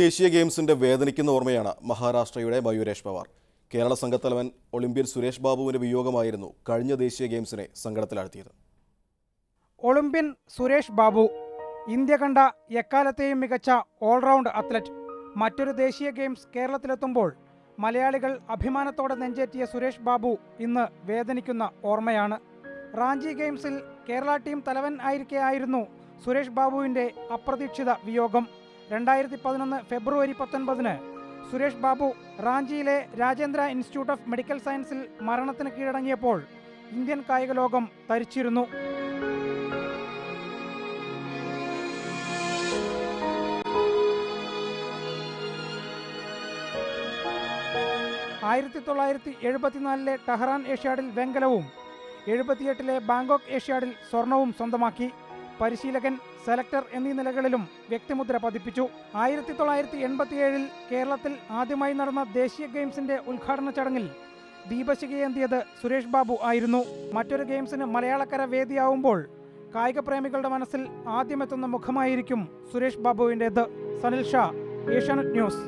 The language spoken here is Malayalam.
ദേശീയ ഗെയിംസിന്റെ വേദനിക്കുന്ന ഓർമ്മയാണ് മഹാരാഷ്ട്രയുടെ മയൂരേഷ് പവാർ. കേരള സംഘത്തലവൻ ഒളിമ്പ്യൻ സുരേഷ് ബാബുവിന്റെ വിയോഗമായിരുന്നു കഴിഞ്ഞ ദേശീയ ഗെയിംസിനെ സങ്കടത്തിലാഴ്ത്തിയത്. ഒളിമ്പ്യൻ സുരേഷ് ബാബു ഇന്ത്യ കണ്ട എക്കാലത്തെയും മികച്ച ഓൾറൗണ്ട് അത്ലറ്റ്. മറ്റൊരു ദേശീയ ഗെയിംസ് കേരളത്തിലെത്തുമ്പോൾ മലയാളികൾ അഭിമാനത്തോടെ നെഞ്ചേറ്റിയ സുരേഷ് ബാബു ഇന്ന് വേദനിക്കുന്ന ഓർമ്മയാണ്. റാഞ്ചി ഗെയിംസിൽ കേരള ടീം തലവൻ ആയിരിക്കെയായിരുന്നു സുരേഷ് ബാബുവിന്റെ അപ്രതീക്ഷിത വിയോഗം. രണ്ടായിരത്തി പതിനൊന്ന് ഫെബ്രുവരി പത്തൊൻപതിന് സുരേഷ് ബാബു റാഞ്ചിയിലെ രാജേന്ദ്ര ഇൻസ്റ്റിറ്റ്യൂട്ട് ഓഫ് മെഡിക്കൽ സയൻസിൽ മരണത്തിന് കീഴടങ്ങിയപ്പോൾ ഇന്ത്യൻ കായിക ലോകം തരിച്ചിരുന്നു. ആയിരത്തി തൊള്ളായിരത്തി എഴുപത്തിനാലിലെ ടെഹ്റാൻ ഏഷ്യാഡിൽ വെങ്കലവും എഴുപത്തിയെട്ടിലെ ബാങ്കോക്ക് ഏഷ്യാഡിൽ സ്വർണവും സ്വന്തമാക്കി. പരിശീലകൻ സെലക്ടർ എന്നീ നിലകളിലും വ്യക്തിമുദ്ര പതിപ്പിച്ചു. ആയിരത്തി തൊള്ളായിരത്തി എൺപത്തിയേഴിൽ കേരളത്തിൽ ആദ്യമായി നടന്ന ദേശീയ ഗെയിംസിന്റെ ഉദ്ഘാടന ചടങ്ങിൽ ദീപശികയേന്തിയത് സുരേഷ് ബാബു ആയിരുന്നു. മറ്റൊരു ഗെയിംസിന് മലയാളക്കര വേദിയാവുമ്പോൾ കായിക പ്രേമികളുടെ മനസ്സിൽ ആദ്യമെത്തുന്ന മുഖമായിരിക്കും Suresh ബാബുവിന്റേത്. Sanil Shah Asianet news.